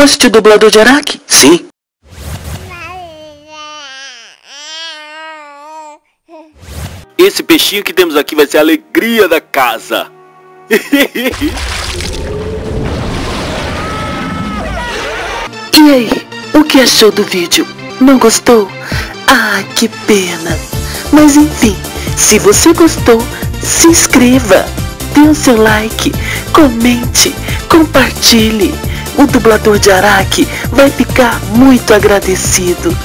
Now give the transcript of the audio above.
Assistir o dublador de Araque? Sim. Esse peixinho que temos aqui vai ser a alegria da casa. E aí, o que achou do vídeo? Não gostou? Ah, que pena. Mas enfim, se você gostou, se inscreva, dê o seu like, comente, compartilhe. O dublador de Araque vai ficar muito agradecido.